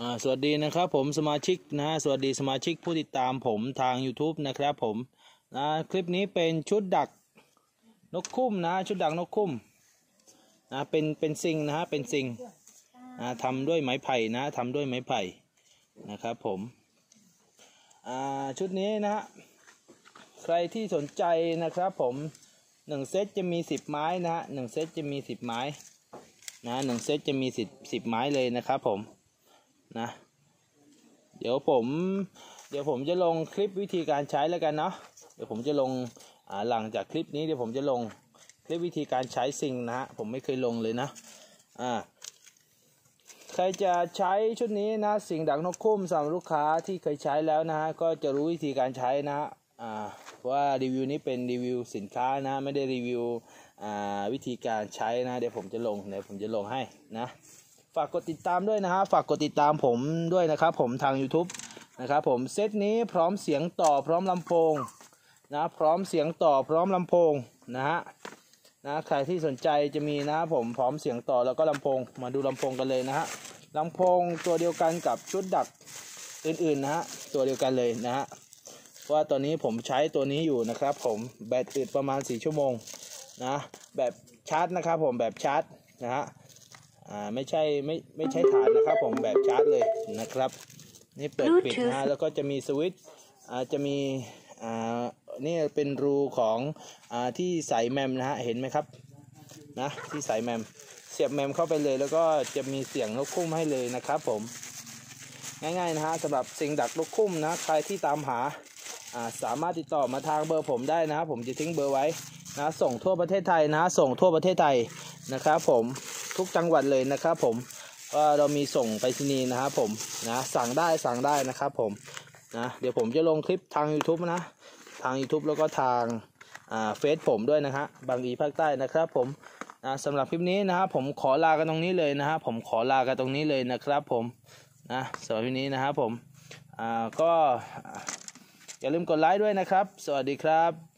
อ่าสวัสดีนะครับผมสมาชิกนะสวัสดีสมาชิกผู้ติดตามผมทาง YouTube นะครับผมนะคลิปนี้เป็นชุดดักนกคุ้มนะชุดดักนกคุ้มนะเป็นเป็นซิงนะฮะเป็นซิงนะทำด้วยไม้ไผ่นะทำด้วยไม้ไผ่นะครับผมอ่าชุดนี้นะฮะใครที่สนใจนะครับผมหนึ่งเซตจะมีสิบไม้นะฮะหนึ่งเซตจะมีสิบไม้นะหนึ่งเซตจะมีสิบสิบไม้เลยนะครับผม นะ เดี๋ยวผม เดี๋ยวผมจะลงคลิปวิธีการใช้แล้วกันเนาะ เดี๋ยวผมจะลงหลังจากคลิปนี้เดี๋ยวผมจะลงคลิปวิธีการใช้ซิงนะฮะ ผมไม่เคยลงเลยนะ อ่า ใครจะใช้ชุดนี้นะ สิ่งดักนกคุ้มสำหรับลูกค้าที่เคยใช้แล้วนะฮะ ก็จะรู้วิธีการใช้นะฮะว่ารีวิวนี้เป็นรีวิวสินค้านะไม่ได้รีวิววิธีการใช้นะ เดี๋ยวผมจะลงเดี๋ยวผมจะลงให้นะ ฝากกดติดตามด้วยนะฮะฝากกดติดตามผมด้วยนะครับ ผมทาง YouTube นะครับผมเซตนี้พร้อมเสียงต่อพร้อมลำโพงนะพร้อมเสียงต่อพร้อมลำโพงนะฮะนะใครที่สนใจจะมีนะผมพร้อมเสียงต่อแล้วก็ลำโพงมาดูลำโพงกันเลยนะฮะลำโพงตัวเดียวกันกับชุดดักอื่นๆนะฮะตัวเดียวกันเลยนะฮะว่าตอนนี้ผมใช้ตัวนี้อยู่นะครับ ผมแบตอึดประมาณ 4 ชั่วโมงนะแบบชาร์จนะครับผมแบบชาร์จนะฮะ อ่าไม่ใช่ไม่ไม่ใช่ฐานนะครับผมแบบชาร์จเลยนะครับ นี่เปิดปิดนะฮะแล้วก็จะมีสวิตช์อ่าจะมีอ่านี่เป็นรูของอ่าที่ใส่แมมนะฮะเห็นไหมครับนะที่ใส่แมมเสียบแมมเข้าไปเลย แล้วก็จะมีเสียงนกคุ้มให้เลยนะครับผมง่ายๆนะฮะสำหรับสิ่งดักนกคุ้มนะใครที่ตามหาอ่า สามารถติดต่อมาทางเบอร์ผมได้นะครับผมจะทิ้งเบอร์ไว้นะส่งทั่วประเทศไทยนะส่งทั่วประเทศไทยนะครับผมทุกจังหวัดเลยนะครับผมว่าเรามีส่งไปรษณีย์นะครับผมนะสั่งได้สั่งได้นะครับผมนะเดี๋ยวผมจะลงคลิปทาง YouTube นะ ทาง YouTube แล้วก็ทางเฟซผมด้วยนะฮะบางอีภาคใต้นะครับผมนะสำหรับคลิปนี้นะครับผมขอลากันตรงนี้เลยนะฮะผมขอลากันตรงนี้เลยนะครับผมนะสำหรับคลิปนี้นะครับผมอ่าก็ อย่าลืมกดไลค์ด้วยนะครับ สวัสดีครับ